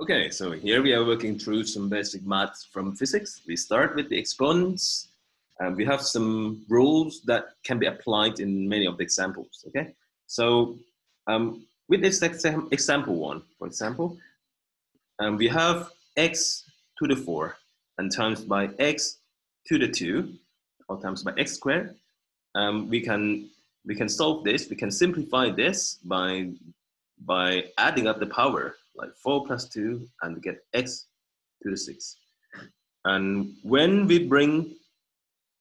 Okay, so here we are working through some basic math from physics. We start with the exponents, and we have some rules that can be applied in many of the examples, okay? So um, with this example one, for example, um, we have x to the 4 and times by x to the 2, or times by x squared. Um, we, can, we can solve this, we can simplify this by, by adding up the power like 4 plus 2 and get x to the 6. And when we bring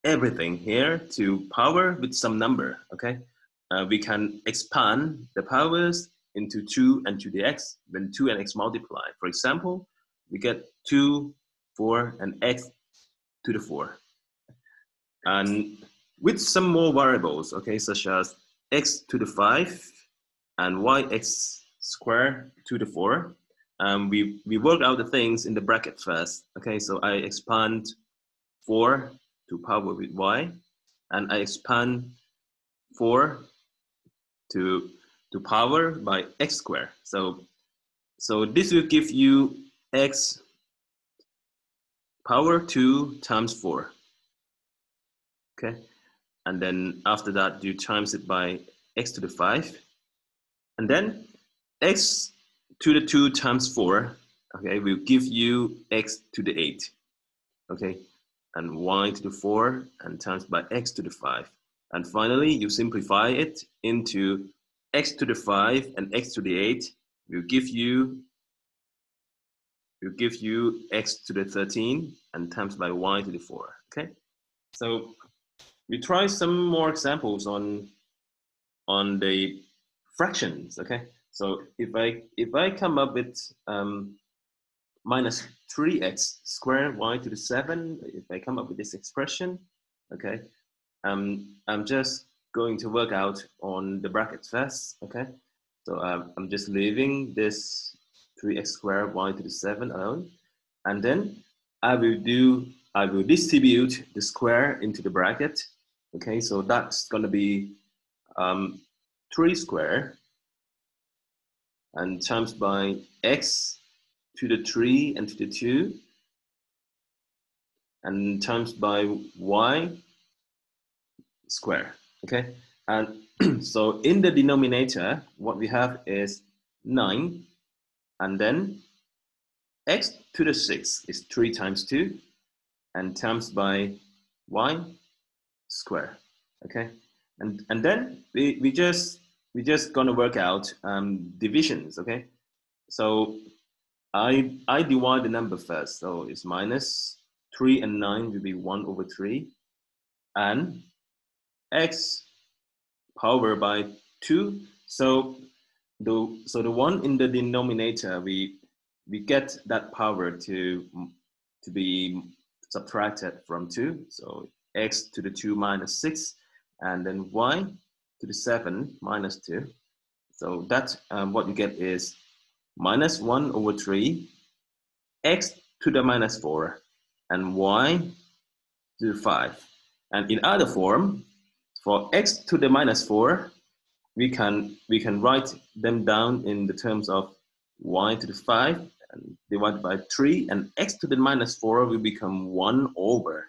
everything here to power with some number, okay, uh, we can expand the powers into 2 and to the x, then 2 and x multiply. For example, we get 2, 4, and x to the 4. And with some more variables, okay, such as x to the 5 and yx square 2 to the four. Um, we, we work out the things in the bracket first. Okay, so I expand four to power with y, and I expand four to, to power by x squared. So, so this will give you x power 2 times 4. Okay, and then after that, you times it by x to the 5. And then x to the 2 times 4, okay, will give you x to the 8, okay, and y to the 4 and times by x to the 5. And finally, you simplify it into x to the 5 and x to the 8 will give you will give you x to the 13 and times by y to the 4, okay? So we try some more examples on on the fractions, okay? So if I if I come up with um, minus 3x squared y to the 7, if I come up with this expression, okay, um, I'm just going to work out on the brackets first, okay? So um, I'm just leaving this 3x squared y to the 7 alone. And then I will do, I will distribute the square into the bracket, okay? So that's gonna be um, 3 squared and times by x to the 3 and to the 2 and times by y square okay? And so in the denominator what we have is 9 and then x to the 6 is 3 times 2 and times by y square okay? And and then we, we just we're just gonna work out um, divisions, okay? So I, I divide the number first. So it's minus 3 and 9 will be 1 over 3. And x power by 2. So the, so the one in the denominator, we, we get that power to, to be subtracted from 2. So x to the 2 minus 6. And then y to the 7 minus 2. So that's um, what you get is minus 1 over 3, x to the minus 4, and y to the 5. And in other form, for x to the minus 4, we can, we can write them down in the terms of y to the 5 and divided by 3, and x to the minus 4 will become 1 over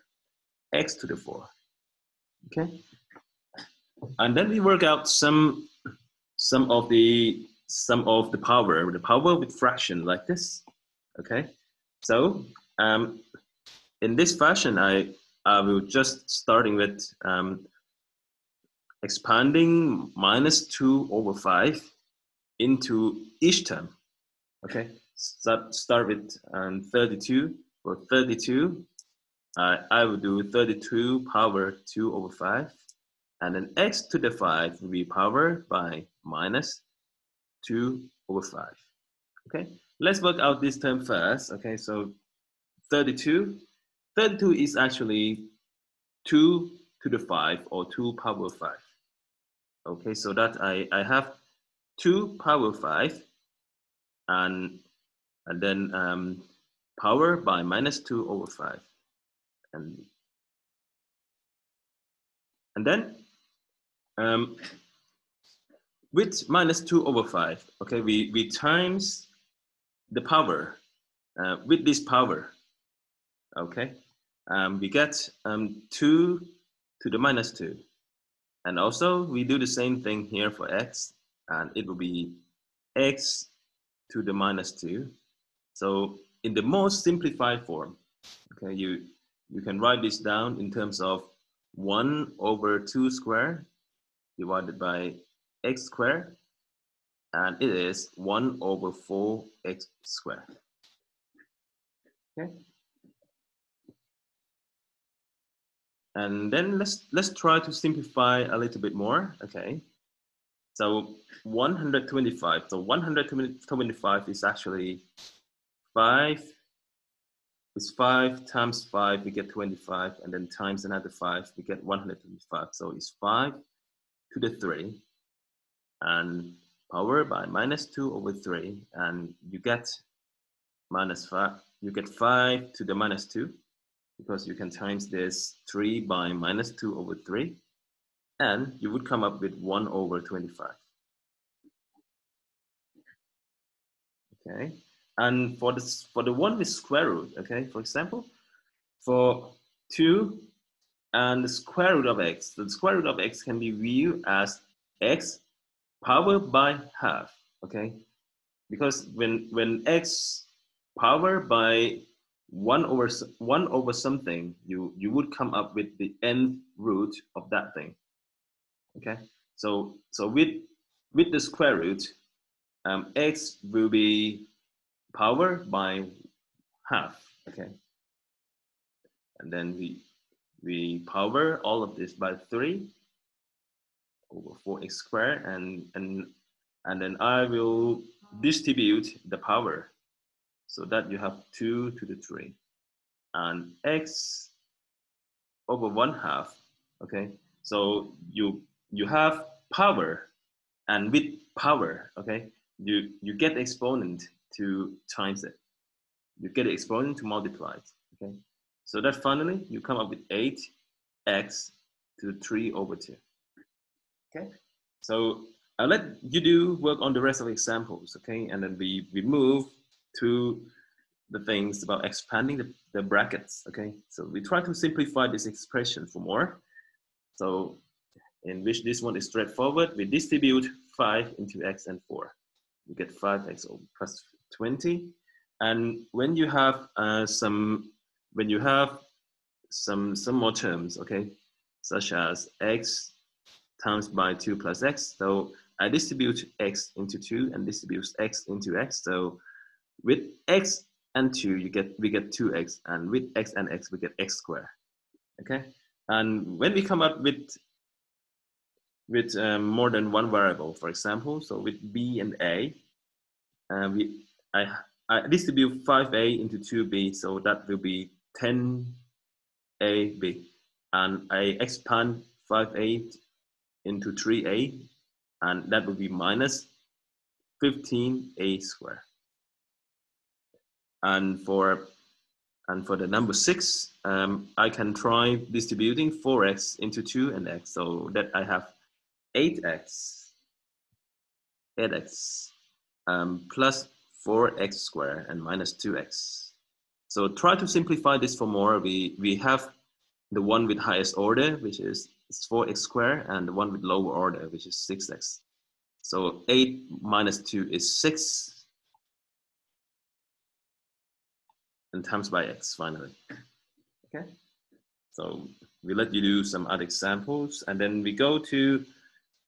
x to the 4. Okay? And then we work out some some of the some of the power the power with fraction like this okay? So um, in this fashion I I will just starting with um, expanding minus 2 over 5 into each term okay? Start, start with um, 32 for 32 uh, I will do 32 power 2 over 5 and then x to the 5 will be powered by minus 2 over 5. Okay, let's work out this term first. Okay, so 32. 32 is actually 2 to the 5 or 2 power 5. Okay, so that I, I have 2 power 5 and, and then um, power by minus 2 over 5. And, and then um, with minus 2 over 5, okay, we, we times the power, uh, with this power, okay, um, we get um, 2 to the minus 2. And also, we do the same thing here for x, and it will be x to the minus 2. So in the most simplified form, okay, you, you can write this down in terms of 1 over 2 squared divided by x squared, and it is 1 over 4x squared. Okay. And then let's let's try to simplify a little bit more. Okay. So 125. So 125 is actually 5 is 5 times 5, we get 25, and then times another 5, we get 125. So it's 5 to the 3, and power by minus 2 over 3, and you get minus 5, you get 5 to the minus 2, because you can times this 3 by minus 2 over 3, and you would come up with 1 over 25. Okay, and for this for the one with square root, okay, for example, for 2 and the square root of x, the square root of x can be viewed as x powered by half, okay? Because when when x powered by one over one over something, you you would come up with the nth root of that thing. Okay, so so with with the square root, um, x will be powered by half. Okay, and then we we power all of this by three over four x squared, and and and then I will distribute the power so that you have 2 to the 3. And x over 1 half, okay? So you, you have power, and with power, okay, you, you get exponent to times it. You get exponent to multiply it, okay? So that finally, you come up with 8x to the 3 over 2. Okay, so I'll let you do work on the rest of the examples, okay? And then we, we move to the things about expanding the, the brackets, okay? So we try to simplify this expression for more. So in which this one is straightforward, we distribute 5 into x and 4. You get 5x plus 20. And when you have uh, some, when you have some, some more terms, okay, such as x times by 2 plus x, so I distribute x into 2 and distribute x into x. So with x and 2, you get we get 2x, and with x and x, we get x squared. Okay, and when we come up with with um, more than one variable, for example, so with b and a, uh, we I, I distribute 5a into 2b, so that will be 10ab, and I expand 5a into 3a, and that will be minus 15a squared. And for and for the number six, um, I can try distributing 4x into 2 and x so that I have 8x, 8x um, plus 4x squared and minus 2x. So try to simplify this for more. We, we have the one with highest order, which is 4x squared, and the one with lower order, which is 6x. So 8 minus 2 is 6, and times by x finally. Okay, so we let you do some other examples and then we go to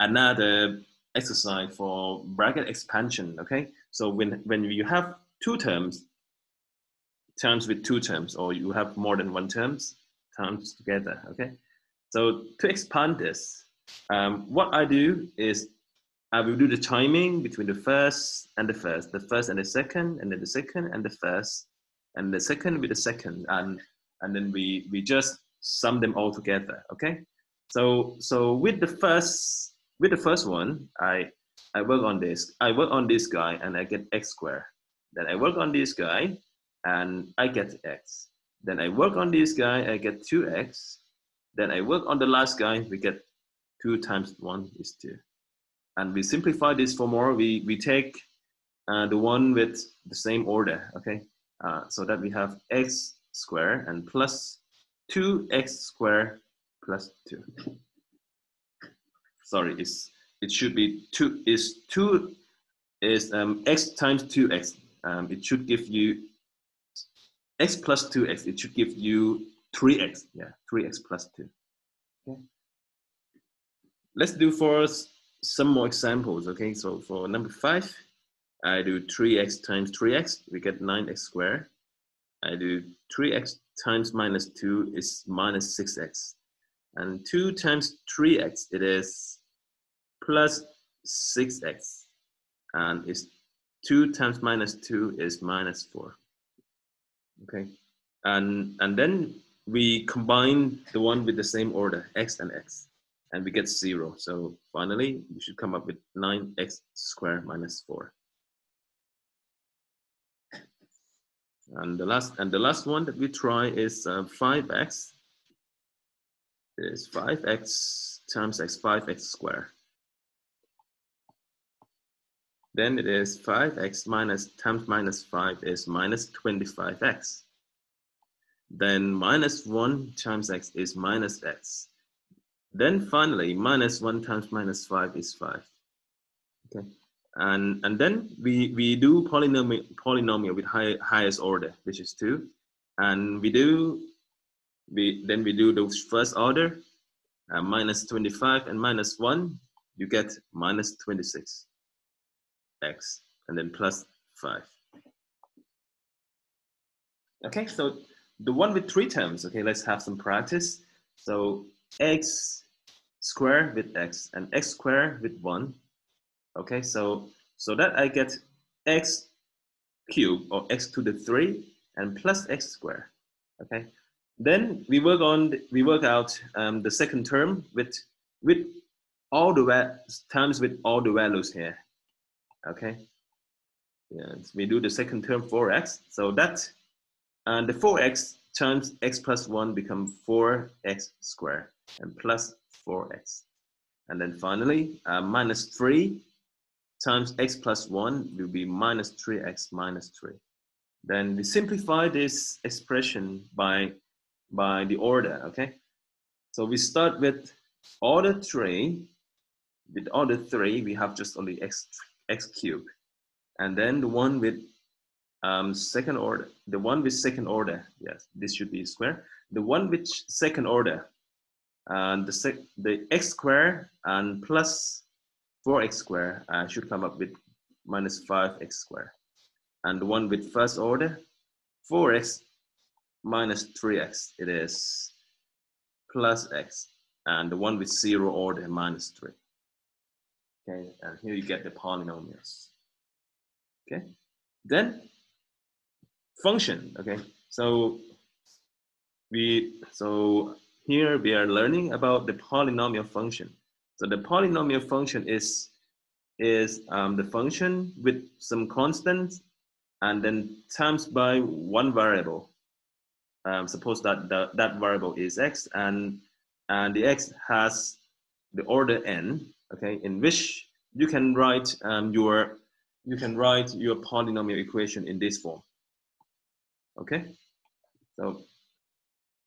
another exercise for bracket expansion. Okay, so when, when you have two terms, terms with two terms, or you have more than one terms, terms together. Okay, so to expand this, um, what I do is I will do the timing between the first and the first, the first and the second, and then the second and the first, and the second with the second, and and then we we just sum them all together. Okay. So so with the first with the first one, I I work on this. I work on this guy and I get x squared. Then I work on this guy and I get x. Then I work on this guy, I get 2x. Then I work on the last guy, we get 2 times 1 is 2. And we simplify this for more. We, we take uh, the one with the same order, okay? Uh, so that we have x square and plus 2x square plus 2. Sorry, it's, it should be 2 is 2 is um, x times 2x. Um, it should give you x plus 2x. It should give you 3x. Yeah, 3x plus 2. Okay. Let's do for some more examples. Okay, so for number 5, I do 3x times 3x, we get 9x squared. I do 3x times minus 2 is minus 6x. And 2 times 3x, it is plus 6x. And it's 2 times minus 2 is minus 4. Okay, and, and then we combine the one with the same order, x and x, and we get 0. So finally, we should come up with 9x squared minus 4. And the last and the last one that we try is uh, 5x is 5x times x 5x squared. Then it is 5x minus times minus 5 is minus 25x. Then minus 1 times x is minus x. Then finally, minus 1 times minus 5 is 5. Okay and and then we we do polynomial polynomial with high, highest order which is two and we do we then we do the first order uh, minus 25 and minus 1 you get minus 26 x and then plus 5 okay so the one with three terms okay let's have some practice so x square with x and x square with 1 Okay, so so that I get x cubed or x to the three and plus x squared. Okay, then we work on we work out um, the second term with with all the terms with all the values here. Okay, yes, we do the second term 4x. So that and the 4x times x plus 1 become 4x squared and plus 4x. And then finally, uh, minus 3 times x plus 1 will be minus 3x minus 3. Then we simplify this expression by, by the order, okay? So we start with order 3. With order 3, we have just only x, x cubed. And then the one with um, second order, the one with second order, yes, this should be square. The one with second order, and the, sec the x square and plus 4x square uh, should come up with minus 5x square. And the one with first order, 4x minus 3x, it is plus x. And the one with zero order, minus 3. Okay, and here you get the polynomials. Okay, then function, okay. So we, so here we are learning about the polynomial function. So the polynomial function is, is um, the function with some constants and then times by one variable. Um, suppose that the, that variable is x and, and the x has the order n, okay, in which you can write um, your you can write your polynomial equation in this form. Okay, so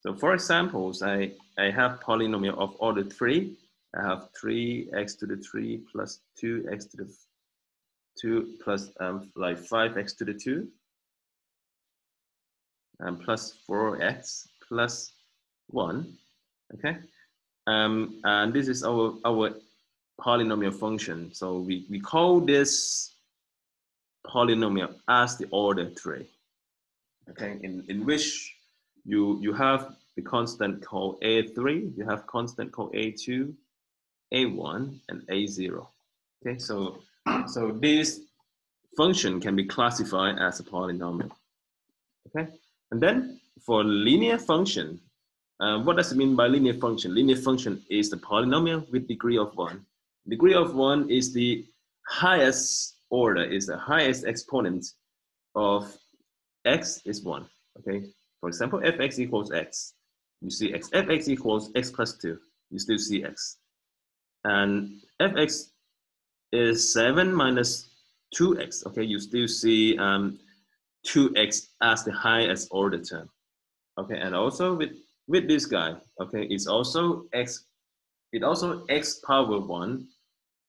so for examples, I I have polynomial of order three I have 3x to the 3 plus 2x to the 2 plus um, like 5x to the 2 and plus 4x plus 1, okay? Um, and this is our, our polynomial function. So we, we call this polynomial as the order 3, okay? In, in which you, you have the constant called A3, you have constant called A2, a1 and A0. Okay, so, so this function can be classified as a polynomial. Okay, and then for linear function, uh, what does it mean by linear function? Linear function is the polynomial with degree of one. Degree of one is the highest order, is the highest exponent of x is one. Okay, for example, fx equals x. You see x, fx equals x plus two. You still see x and fx is 7 minus 2x, okay, you still see um, 2x as the highest order term. Okay, and also with, with this guy, okay, it's also x, it also x power 1,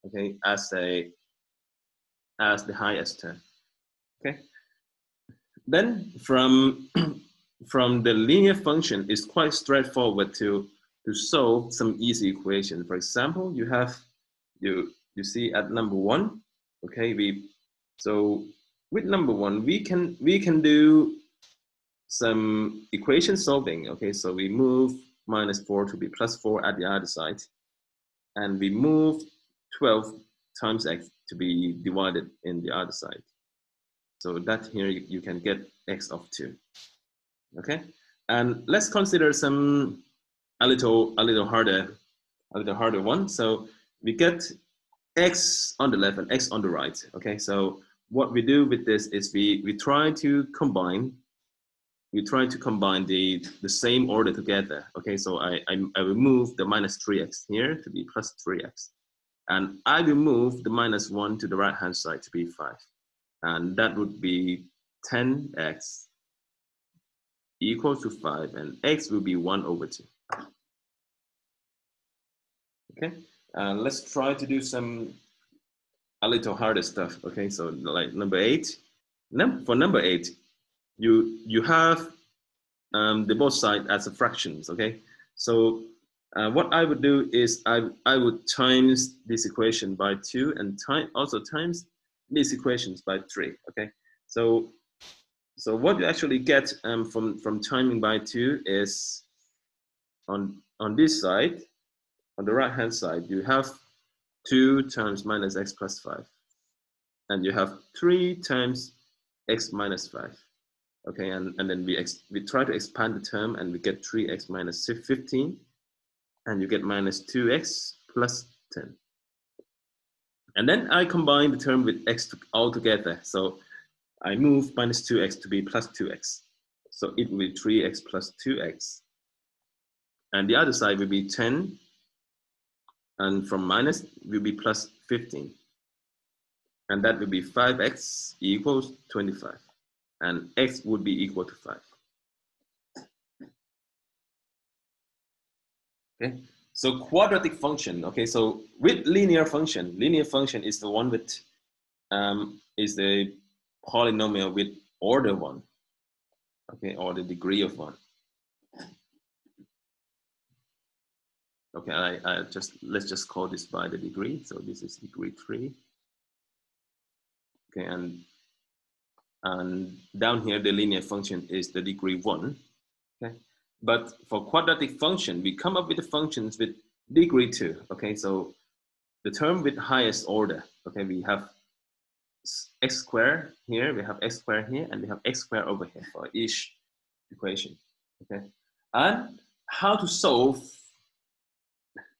okay, as a as the highest term. Okay. Then from from the linear function, it's quite straightforward to to solve some easy equation. For example, you have you you see at number one, okay, we so with number one, we can we can do some equation solving. Okay, so we move minus four to be plus four at the other side, and we move 12 times x to be divided in the other side. So that here you, can get x of two. Okay, and let's consider some a little a little harder a little harder one. So we get x on the left and x on the right. Okay, so what we do with this is we we try to combine we try to combine the the same order together. Okay, so I I, I will move the minus three x here to be plus three x, and I will move the minus one to the right hand side to be five, and that would be ten x equal to five, and x will be one over two. Okay, uh, let's try to do some a little harder stuff. Okay, so like number eight. Num for number eight, you you have um, the both side as a fractions. Okay, so uh, what I would do is I I would times this equation by two and time also times these equations by three. Okay, so so what you actually get um, from from timing by two is on on this side on the right hand side, you have 2 times minus x plus 5. And you have 3 times x minus 5. Okay, and, and then we, we try to expand the term and we get 3x minus 15. And you get minus 2x plus 10. And then I combine the term with x to, all together. So I move minus 2x to be plus 2x. So it will be 3x plus 2x. And the other side will be 10 and from minus will be plus 15. And that will be 5x equals 25. And x would be equal to 5. Okay, so quadratic function. Okay, so with linear function, linear function is the one with, um, is the polynomial with order one. Okay, or the degree of one. Okay, I, I just let's just call this by the degree. So this is degree three. Okay, and and down here the linear function is the degree one. Okay, but for quadratic function, we come up with the functions with degree two. Okay, so the term with highest order. Okay, we have x squared here, we have x squared here, and we have x squared over here for each equation. Okay, and how to solve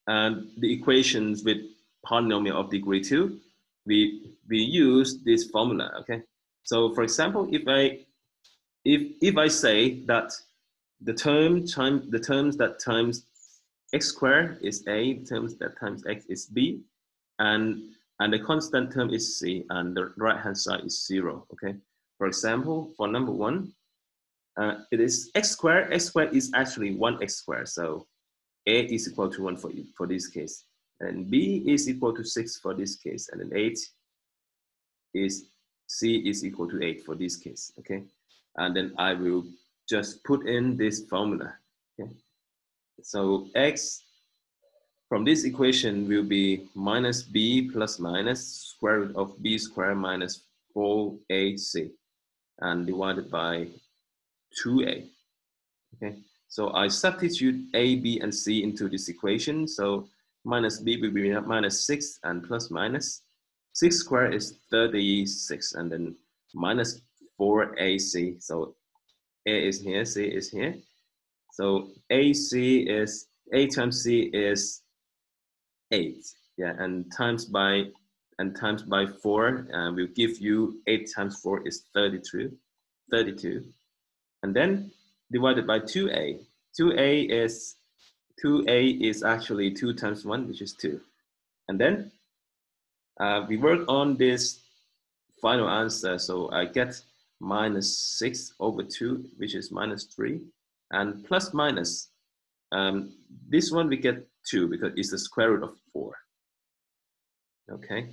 and the equations with polynomial of degree two, we, we use this formula, okay? So for example, if I, if, if I say that the term time, the terms that times x squared is a, terms that times x is b, and, and the constant term is c, and the right-hand side is zero, okay? For example, for number one, uh, it is x squared, x squared is actually one x squared, so a is equal to 1 for, for this case. And B is equal to 6 for this case. And then 8 is C is equal to 8 for this case. Okay. And then I will just put in this formula. Okay. So X from this equation will be minus B plus minus square root of B squared minus 4AC and divided by 2A. Okay. So I substitute A, B, and C into this equation. So minus B will be minus 6 and plus minus. 6 squared is 36 and then minus 4AC. So A is here, C is here. So AC is, A times C is 8. Yeah, and times by and times by 4 uh, will give you 8 times 4 is 32. 32. And then divided by 2a. 2a is 2a is actually 2 times 1, which is 2. And then uh, we work on this final answer. So I get minus 6 over 2, which is minus 3. And plus minus, um, this one we get 2 because it's the square root of 4. Okay,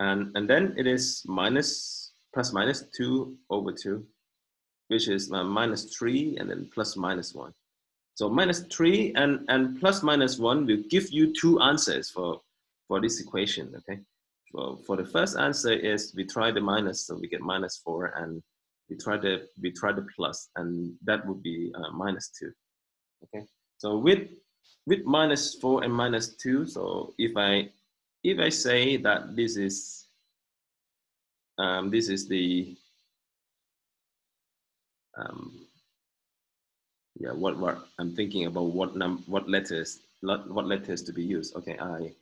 and, and then it is minus, plus minus 2 over 2, which is uh, minus 3 and then plus minus 1. So minus 3 and, and plus minus 1 will give you two answers for, for this equation, okay? Well, for the first answer is we try the minus, so we get minus 4, and we try the, we try the plus, and that would be uh, minus 2, okay? So with, with minus 4 and minus 2, so if I, if I say that this is, um, this is the um, yeah, what, what I'm thinking about what num what letters what letters to be used. Okay, I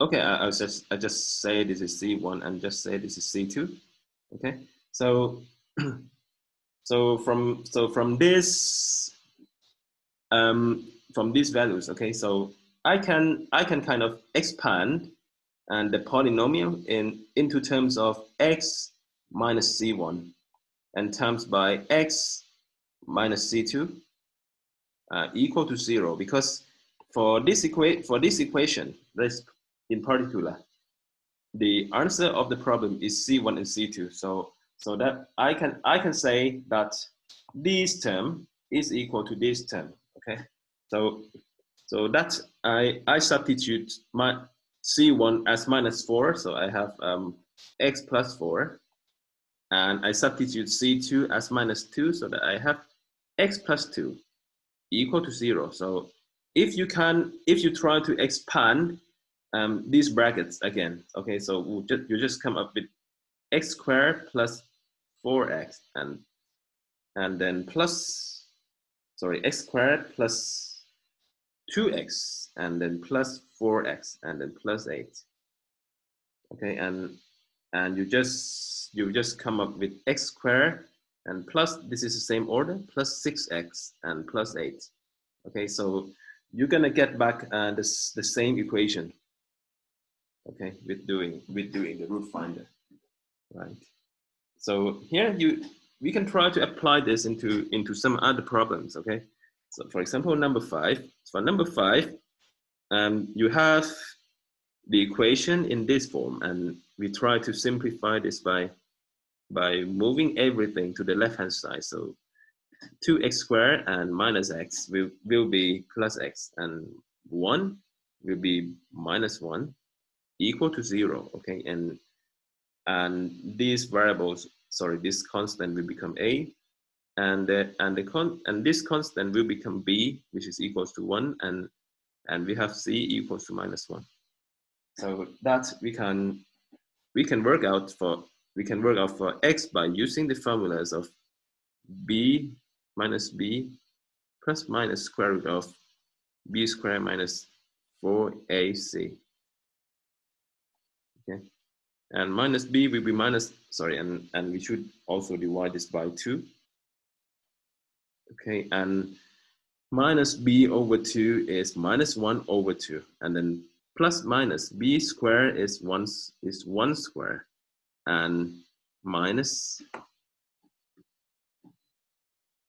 okay, I, I just I just say this is C1 and just say this is C2. Okay, so so from so from this um, from these values, okay, so I can I can kind of expand and the polynomial in into terms of x minus c1 and times by x minus C2 uh, equal to zero because for this, equa for this equation, this in particular, the answer of the problem is C1 and C2. So, so that I can, I can say that this term is equal to this term, okay? So, so that I, I substitute my C1 as minus four, so I have um, x plus four, and I substitute C2 as minus 2 so that I have x plus 2 equal to 0. So if you can, if you try to expand um, these brackets again, okay, so we'll you just come up with x squared plus 4x and and then plus, sorry, x squared plus 2x and then plus 4x and then plus 8. Okay, and and you just you just come up with x squared and plus this is the same order plus 6x and plus 8 okay so you're gonna get back uh, this the same equation okay with doing with doing the root finder right? So here you we can try to apply this into into some other problems okay? So for example number five. For number five um, you have the equation in this form and we try to simplify this by by moving everything to the left hand side. So 2x squared and minus x will, will be plus x and 1 will be minus 1 equal to 0 okay and and these variables sorry this constant will become a and uh, and the con and this constant will become b which is equals to 1 and and we have c equals to minus 1 so that we can we can work out for we can work out for x by using the formulas of b minus b plus minus square root of b squared minus 4ac. Okay, and minus b will be minus, sorry, and, and we should also divide this by 2. Okay, and minus b over 2 is minus 1 over 2, and then plus minus b squared is 1, is 1 square, and minus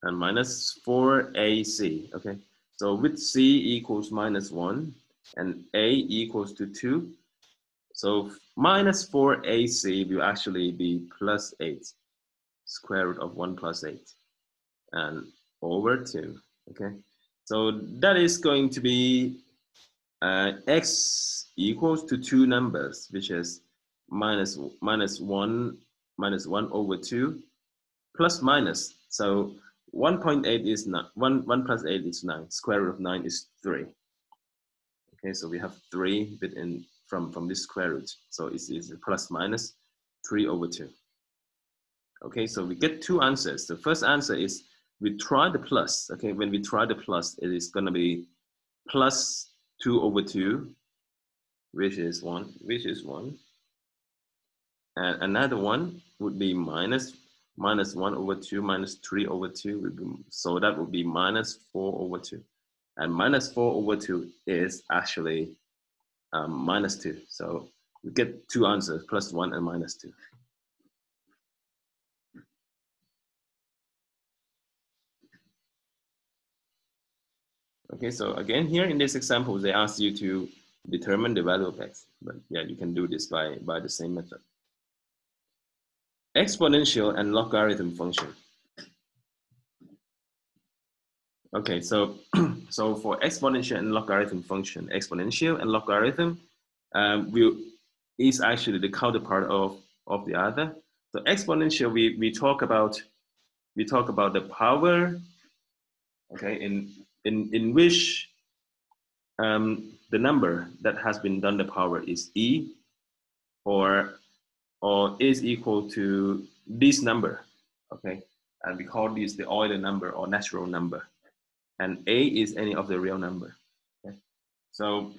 and minus 4ac, okay? So with c equals minus 1 and a equals to 2, so minus 4ac will actually be plus 8, square root of 1 plus 8, and over 2, okay? So that is going to be uh, x equals to two numbers, which is minus, minus 1 minus 1 over 2 plus minus. So 1.8 is not 1, 1 plus 8 is 9. Square root of 9 is 3. Okay, so we have 3 within from, from this square root. So it's, it's plus minus 3 over 2. Okay, so we get two answers. The first answer is we try the plus. Okay, when we try the plus, it is going to be plus 2 over 2, which is 1, which is 1. And another one would be minus minus 1 over 2 minus 3 over 2 would be, so that would be minus 4 over 2 and minus 4 over 2 is actually um, minus 2 so we get two answers, plus one and minus two. Okay, so again, here in this example, they ask you to determine the value of x. But yeah, you can do this by, by the same method. Exponential and logarithm function. Okay, so so for exponential and logarithm function, exponential and logarithm um, will is actually the counterpart of of the other. So exponential, we we talk about we talk about the power. Okay, in in in which um, the number that has been done the power is e, or or is equal to this number. Okay, and we call this the Euler number or natural number and a is any of the real number. Okay? So,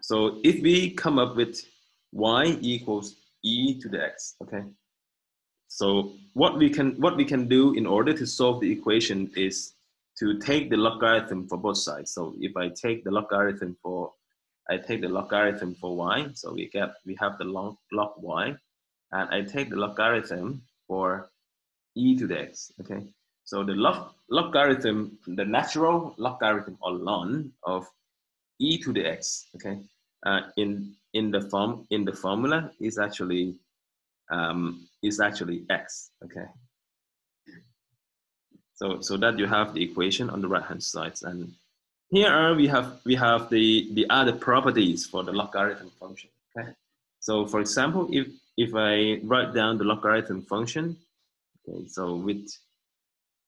so if we come up with y equals e to the x, okay? So what we can what we can do in order to solve the equation is to take the logarithm for both sides. So if I take the logarithm for I take the logarithm for y, so we get we have the log, log y, and I take the logarithm for e to the x. Okay, so the log, logarithm, the natural logarithm or ln of e to the x, okay, uh, in in the form in the formula is actually um, is actually x, okay. So so that you have the equation on the right hand side, and here we have we have the the other properties for the logarithm function. Okay, so for example, if if I write down the logarithm function, okay, so with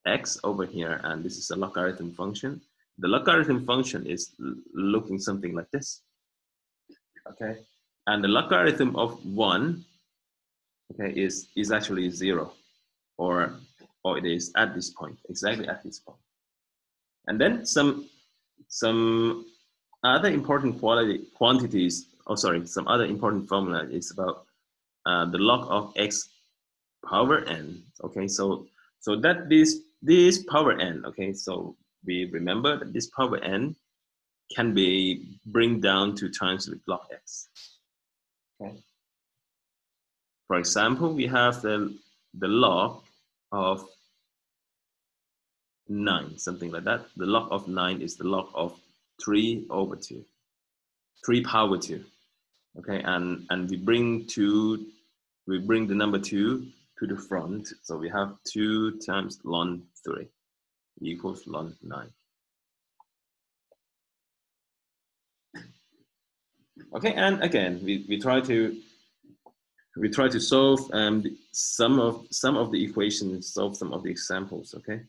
x over here, and this is a logarithm function. The logarithm function is looking something like this. Okay, and the logarithm of one, okay, is is actually zero, or or it is at this point, exactly at this point. And then some some other important quality quantities. Oh, sorry, some other important formula is about uh, the log of x power n. Okay, so so that this this power n, okay, so we remember that this power n can be bring down to times with log x. Okay. For example, we have the, the log of 9, something like that. The log of 9 is the log of 3 over 2, 3 power 2. Okay, and, and we bring 2, we bring the number 2 to the front. So we have 2 times ln 3 equals ln 9. Okay, and again, we, we try to we try to solve um, some of some of the equations, solve some of the examples. Okay,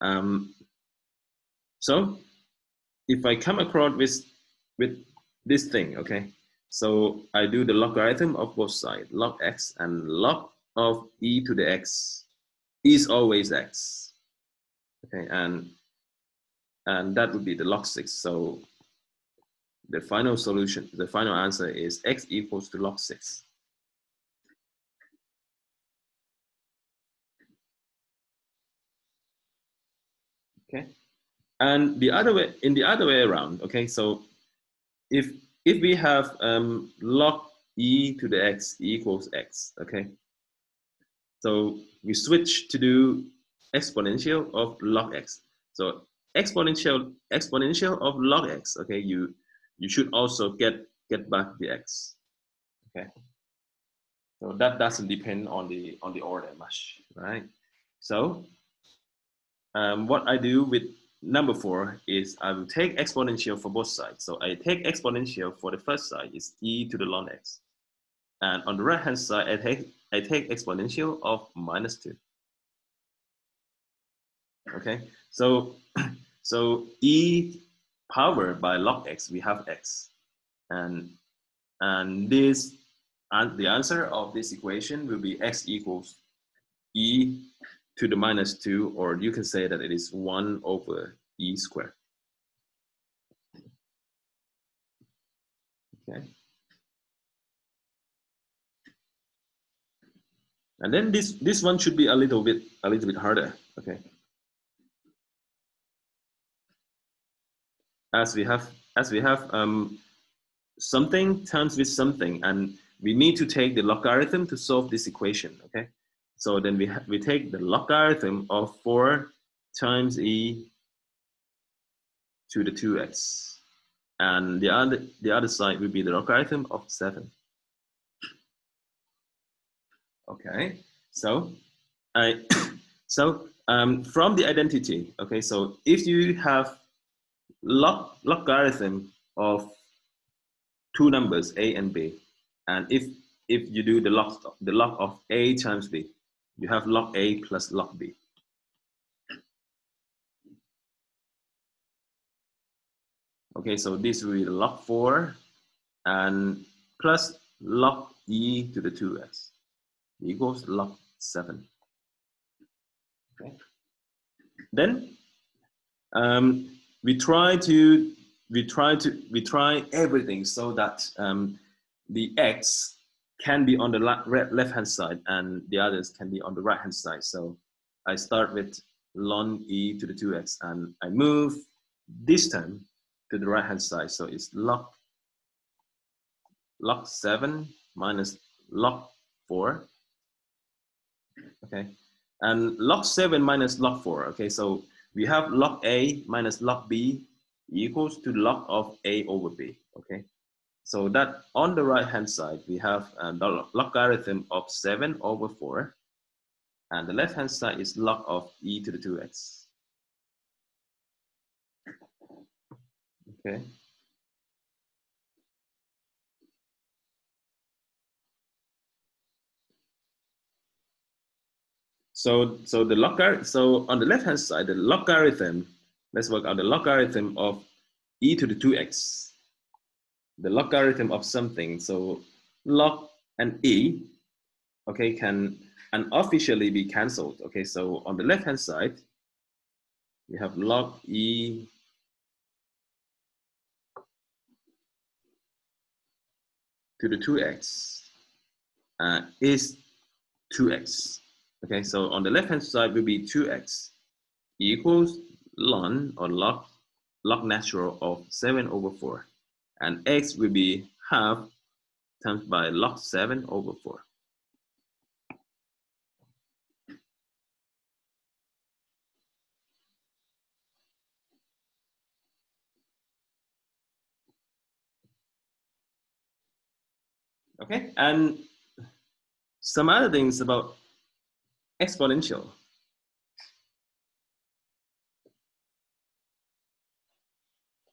um, so if I come across with with this thing, okay, so I do the logarithm of both sides, log x and log of e to the x is always x. Okay, and and that would be the log six. So the final solution, the final answer is x equals to log six. Okay, and the other way, in the other way around, okay, so if if we have um, log e to the x equals x, okay, so we switch to do exponential of log x. So exponential exponential of log x. Okay, you you should also get get back the x. Okay. So that doesn't depend on the on the order much, right? So um, what I do with number four is I will take exponential for both sides. So I take exponential for the first side is e to the log x. And on the right hand side, I take I take exponential of minus 2. Okay, so, so e power by log x, we have x. And, and this, and the answer of this equation will be x equals e to the minus 2, or you can say that it is 1 over e squared. Okay. And then this, this one should be a little bit, a little bit harder, okay? As we have, as we have um, something times with something, and we need to take the logarithm to solve this equation, okay? So then we, we take the logarithm of 4 times e to the 2x. And the other, the other side will be the logarithm of 7. Okay, so I so um, from the identity, okay, so if you have log, logarithm of two numbers, a and b, and if if you do the log the log of a times b, you have log a plus log b. Okay, so this will be log 4 and plus log e to the 2x equals log 7. Okay. Then um, we try to we try to we try everything so that um, the x can be on the left hand side and the others can be on the right hand side. So I start with ln e to the 2x and I move this time to the right hand side. So it's log log 7 minus log 4. Okay. And log 7 minus log 4. Okay. So we have log a minus log b equals to log of a over b. Okay. So that on the right hand side, we have um, the logarithm of 7 over 4. And the left hand side is log of e to the 2x. Okay. So, so the logarithm, so on the left-hand side, the logarithm, let's work out the logarithm of e to the 2x. The logarithm of something, so log and e, okay, can unofficially be cancelled. Okay, so on the left-hand side, we have log e to the 2x uh, is 2x. Okay, so on the left-hand side will be 2x equals ln or log, log natural of 7 over 4. And x will be half times by log 7 over 4. Okay, and some other things about exponential.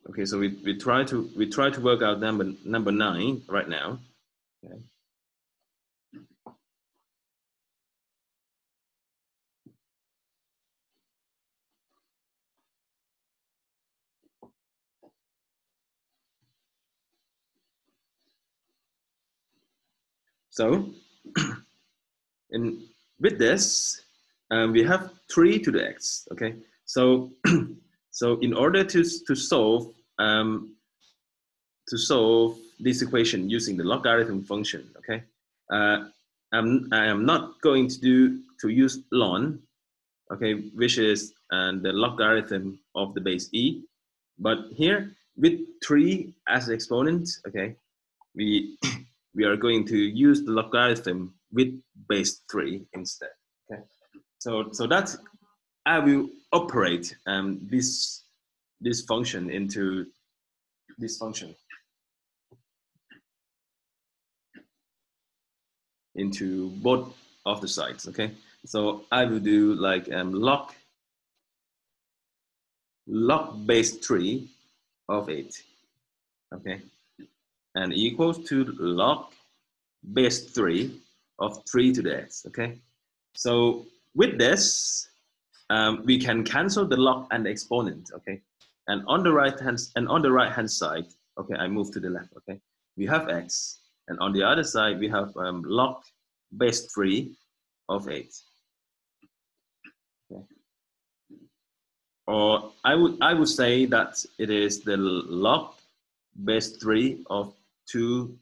Okay, so we, we try to we try to work out number number nine right now. Okay. So, in with this, um, we have three to the x. Okay, so so in order to to solve um, to solve this equation using the logarithm function, okay, uh, I'm I am not going to do to use ln, okay, which is uh, the logarithm of the base e, but here with three as exponent, okay, we we are going to use the logarithm with base 3 instead. Okay, so so that's I will operate um, this this function into this function into both of the sides. Okay, so I will do like um, log log base 3 of 8. Okay, and equals to log base 3 of 3 to the x, okay? So with this, um, we can cancel the log and the exponent, okay? And on the right hand and on the right hand side, okay, I move to the left, okay? We have x, and on the other side we have um, log base 3 of 8. Okay. Or I would I would say that it is the log base 3 of 2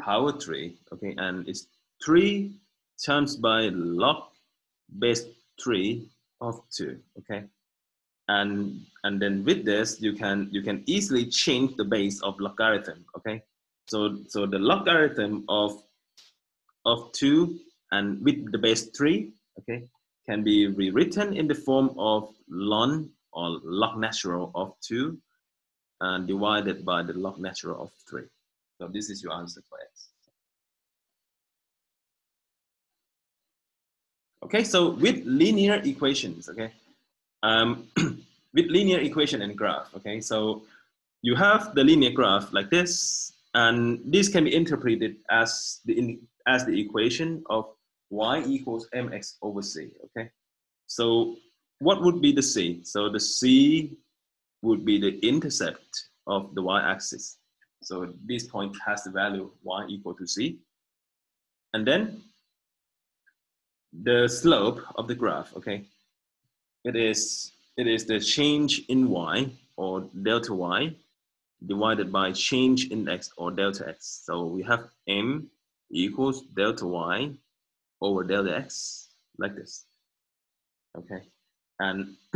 power 3, okay, and it's 3 times by log base 3 of 2, okay? and and then with this you can you can easily change the base of logarithm okay so so the logarithm of of 2 and with the base 3 okay can be rewritten in the form of ln or log natural of 2 and divided by the log natural of 3 so this is your answer for x okay so with linear equations okay um, with linear equation and graph, okay? So you have the linear graph like this, and this can be interpreted as the, as the equation of y equals mx over c, okay? So what would be the c? So the c would be the intercept of the y-axis. So this point has the value y equal to c. And then the slope of the graph, okay? it is it is the change in y or delta y divided by change in x or delta x. So we have m equals delta y over delta x like this. Okay, and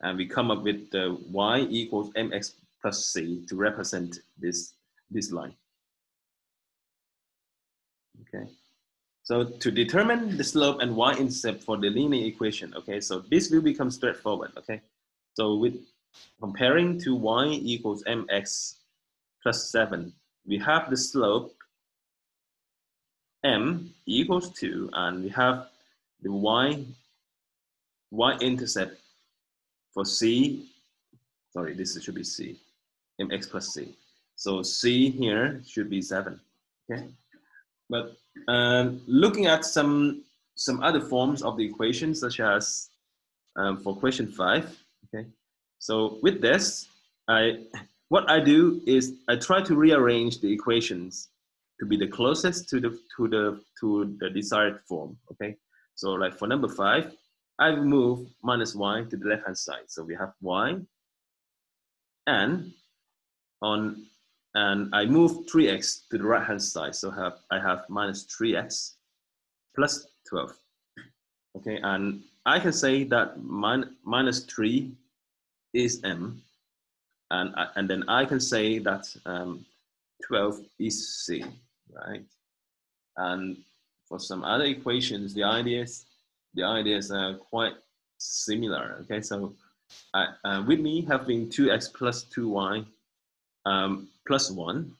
and we come up with the y equals mx plus c to represent this this line. Okay. So to determine the slope and y-intercept for the linear equation, okay, so this will become straightforward, okay? So with comparing to y equals mx plus 7, we have the slope m equals 2, and we have the y, y-intercept for c, sorry, this should be c, mx plus c. So c here should be 7, okay? But um, looking at some some other forms of the equation, such as um, for question five, okay. So with this, I what I do is I try to rearrange the equations to be the closest to the to the to the desired form. Okay. So like for number five, I move minus y to the left hand side. So we have y, and on and I move 3x to the right hand side. So have, I have minus 3x plus 12. Okay, and I can say that min, minus 3 is m, and, and then I can say that um, 12 is c, right? And for some other equations, the ideas, the ideas are quite similar. Okay, so I, uh, with me having 2x plus 2y um, plus one.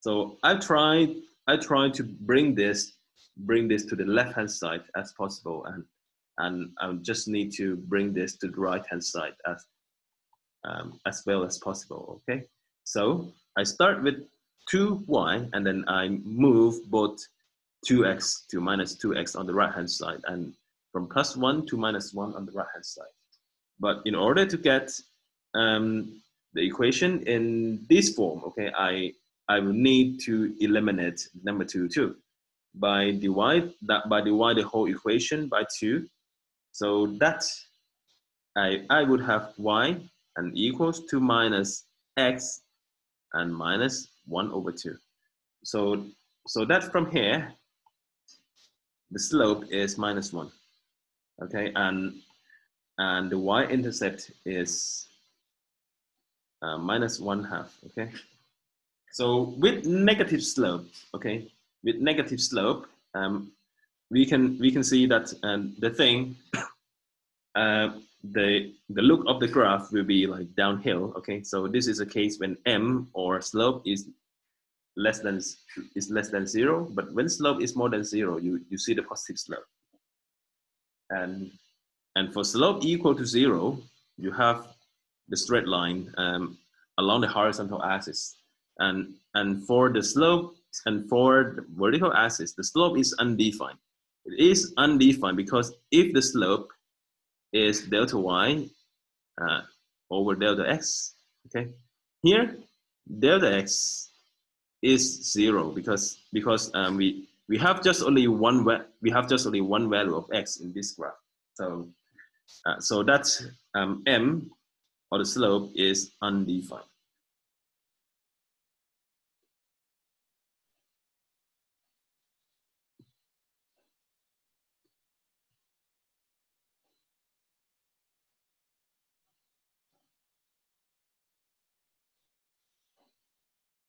So I tried, I tried to bring this, bring this to the left-hand side as possible. And, and I just need to bring this to the right-hand side as, um, as well as possible, okay? So I start with 2y and then I move both 2x to minus 2x on the right hand side and from plus 1 to minus 1 on the right hand side. But in order to get um, the equation in this form, okay, I, I will need to eliminate number two too. By divide that by divide the whole equation by two. So that I, I would have y and equals to minus x and minus one over two. So, so that from here, the slope is minus one, okay? And, and the y-intercept is uh, minus one half, okay? So with negative slope, okay, with negative slope, um, we can we can see that um, the thing, uh, the the look of the graph will be like downhill, okay? So this is a case when m or slope is less than is less than zero, but when slope is more than zero, you you see the positive slope. And and for slope equal to zero, you have the straight line um, along the horizontal axis. And, and for the slope and for the vertical axis, the slope is undefined. It is undefined because if the slope is delta y uh, over delta x, okay, here delta x is zero because because um, we we have just only one we have just only one value of x in this graph. So uh, so that's um, m or the slope is undefined.